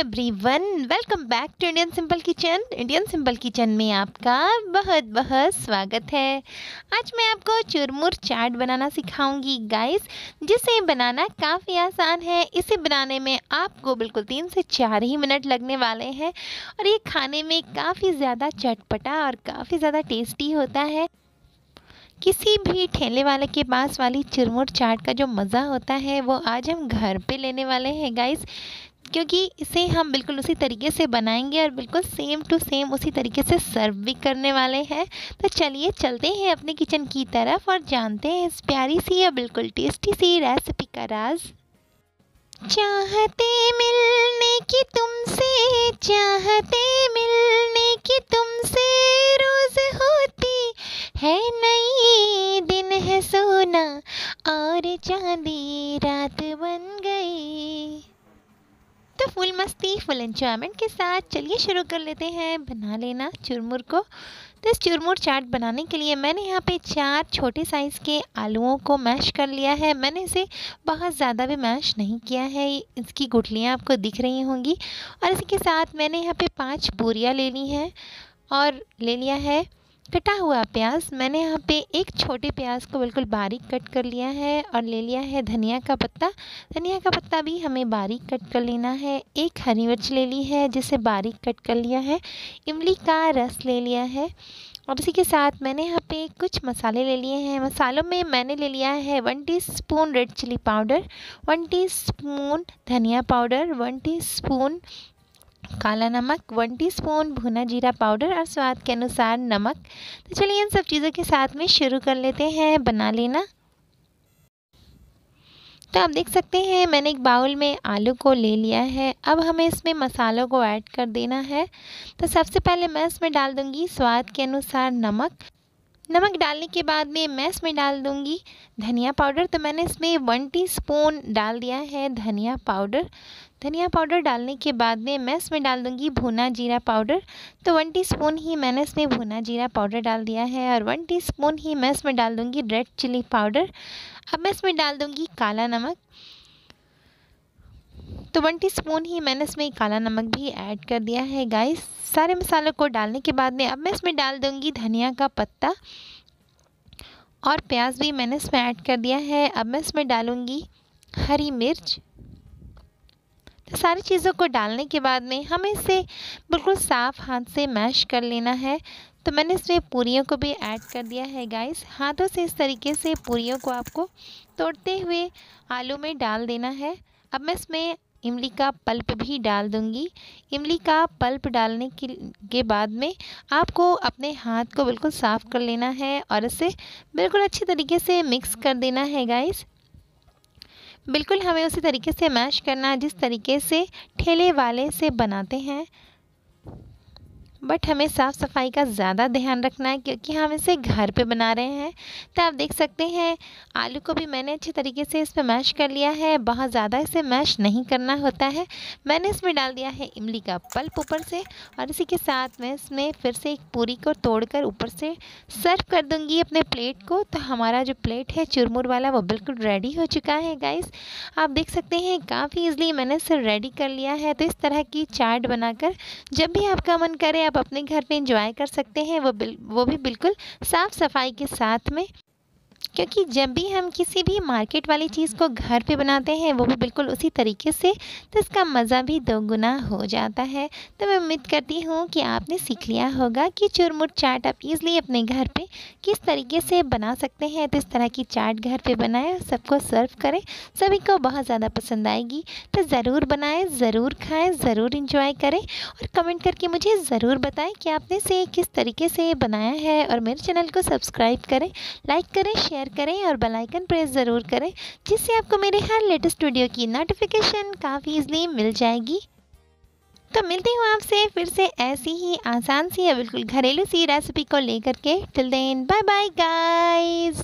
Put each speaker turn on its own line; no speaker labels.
Everyone welcome back to Indian simple kitchen Indian simple kitchen में आपका बहुत बहुत स्वागत है। आज मैं आपको चुरमुर चाट बनाना सिखाऊँगी गाइस जिसे बनाना काफ़ी आसान है। इसे बनाने में आपको बिल्कुल तीन से चार ही मिनट लगने वाले हैं और ये खाने में काफ़ी ज़्यादा चटपटा और काफ़ी ज़्यादा टेस्टी होता है। किसी भी ठेले वाले के पास वाली चुरमुर चाट का जो मज़ा होता है, वो आज हम घर पे लेने वाले हैं गाइस क्योंकि इसे हम बिल्कुल उसी तरीके से बनाएँगे और बिल्कुल सेम टू सेम उसी तरीके से सर्व भी करने वाले हैं। तो चलिए चलते हैं अपने किचन की तरफ़ और जानते हैं इस प्यारी सी या बिल्कुल टेस्टी सी रेसिपी का राज। चाहते मिलने की तुमसे, चाहते मिलने की तुमसे रोज होती है नई दिन है सोना, और चांदी रात बन फुल मस्ती, फुल एंजॉयमेंट के साथ। चलिए शुरू कर लेते हैं। बना लेना चुरमुर को। तो इस चुरमुर चाट बनाने के लिए मैंने यहाँ पे चार छोटे साइज़ के आलूओं को मैश कर लिया है। मैंने इसे बहुत ज़्यादा भी मैश नहीं किया है। इसकी गुठलियाँ आपको दिख रही होंगी। और इसी के साथ मैंने यहाँ पे पाँच बोरियाँ ले ली हैं। और ले लिया है कटा हुआ प्याज मैंने यहाँ पे एक छोटे प्याज को बिल्कुल बारीक कट कर लिया है और ले लिया है धनिया का पत्ता। धनिया का पत्ता भी हमें बारीक कट कर लेना है। एक हरी मिर्च ले ली है जिसे बारीक कट कर लिया है। इमली का रस ले लिया है और इसी के साथ मैंने यहाँ पे कुछ मसाले ले लिए हैं। मसालों में मैंने ले लिया है one teaspoon red chili powder, one teaspoon धनिया पाउडर, वन टीस्पून काला नमक वन टीस्पून भुना जीरा पाउडर और स्वाद के अनुसार नमक। तो चलिए इन सब चीज़ों के साथ में शुरू कर लेते हैं, बना लेना। तो आप देख सकते हैं, मैंने एक बाउल में आलू को ले लिया है। अब हमें इसमें मसालों को ऐड कर देना है। तो सबसे पहले मैं इसमें डाल दूँगी स्वाद के अनुसार नमक। नमक डालने के बाद में मैं इसमें डाल दूँगी धनिया पाउडर। तो मैंने इसमें वन टीस्पून डाल दिया है धनिया पाउडर। धनिया पाउडर डालने के बाद में मैं इसमें डाल दूँगी भुना जीरा पाउडर। तो वन टीस्पून ही मैंने इसमें भुना जीरा पाउडर डाल दिया है और वन टीस्पून ही मैं इसमें डाल दूँगी रेड चिली पाउडर। अब मैं इसमें डाल दूँगी काला नमक। तो वन टीस्पून ही मैंने इसमें काला नमक भी ऐड कर दिया है गाइस सारे मसालों को डालने के बाद में अब मैं इसमें डाल दूँगी धनिया का पत्ता और प्याज भी मैंने इसमें ऐड कर दिया है। अब मैं इसमें डालूँगी हरी मिर्च। तो सारी चीज़ों को डालने के बाद में हमें इसे बिल्कुल साफ़ हाथ से मैश कर लेना है। तो मैंने इसमें पूरियों को भी ऐड कर दिया है गाइस हाथों से इस तरीके से पूरियों को आपको तोड़ते हुए आलू में डाल देना है। अब मैं इसमें इमली का पल्प भी डाल दूँगी। इमली का पल्प डालने के बाद में आपको अपने हाथ को बिल्कुल साफ़ कर लेना है और इसे बिल्कुल अच्छी तरीके से मिक्स कर देना है गाइस बिल्कुल हमें उसी तरीके से मैश करना जिस तरीके से ठेले वाले से बनाते हैं। बट हमें साफ़ सफ़ाई का ज़्यादा ध्यान रखना है क्योंकि हम इसे घर पे बना रहे हैं। तो आप देख सकते हैं, आलू को भी मैंने अच्छे तरीके से इसमें मैश कर लिया है। बहुत ज़्यादा इसे मैश नहीं करना होता है। मैंने इसमें डाल दिया है इमली का पल्प ऊपर से और इसी के साथ मैं इसमें फिर से एक पूरी को तोड़कर ऊपर से सर्व कर दूँगी अपने प्लेट को। तो हमारा जो प्लेट है, चुरमुर वाला, वो बिल्कुल रेडी हो चुका है गाइस आप देख सकते हैं, काफ़ी ईज़िली मैंने इसे रेडी कर लिया है। तो इस तरह की चाट बनाकर जब भी आपका मन करे आप अपने घर पे इंजॉय कर सकते हैं। वो बिल, वो भी बिल्कुल साफ़ सफ़ाई के साथ में। क्योंकि जब भी हम किसी भी मार्केट वाली चीज़ को घर पे बनाते हैं, वो भी बिल्कुल उसी तरीके से तो इसका मज़ा भी दोगुना हो जाता है। तो मैं उम्मीद करती हूँ कि आपने सीख लिया होगा कि चुरमुर चाट आप ईज़िली अपने घर पे किस तरीके से बना सकते हैं। तो इस तरह की चाट घर पे बनाएँ, सबको सर्व करें, सभी को बहुत ज़्यादा पसंद आएगी। तो ज़रूर बनाएँ, ज़रूर खाएँ, ज़रूर इंजॉय करें और कमेंट करके मुझे ज़रूर बताएँ कि आपने इसे किस तरीके से बनाया है और मेरे चैनल को सब्सक्राइब करें लाइक करें शेयर करें और बेल आइकन प्रेस ज़रूर करें, जिससे आपको मेरे हर लेटेस्ट वीडियो की नोटिफिकेशन काफ़ी ईजली मिल जाएगी। तो मिलती हूँ आपसे फिर से ऐसी ही आसान सी या बिल्कुल घरेलू सी रेसिपी को लेकर के। Till then bye bye guys